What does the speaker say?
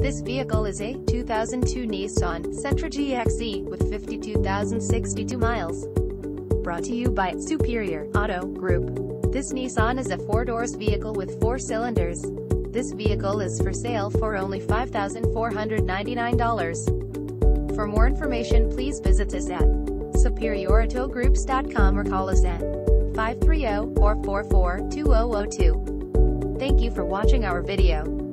This vehicle is a 2002 Nissan Sentra GXE with 52,062 miles. Brought to you by Superior Auto Group. This Nissan is a four-doors vehicle with four cylinders. This vehicle is for sale for only $5,499. For more information please visit us at superiorautogroups.com or call us at 530-444-2002. Thank you for watching our video.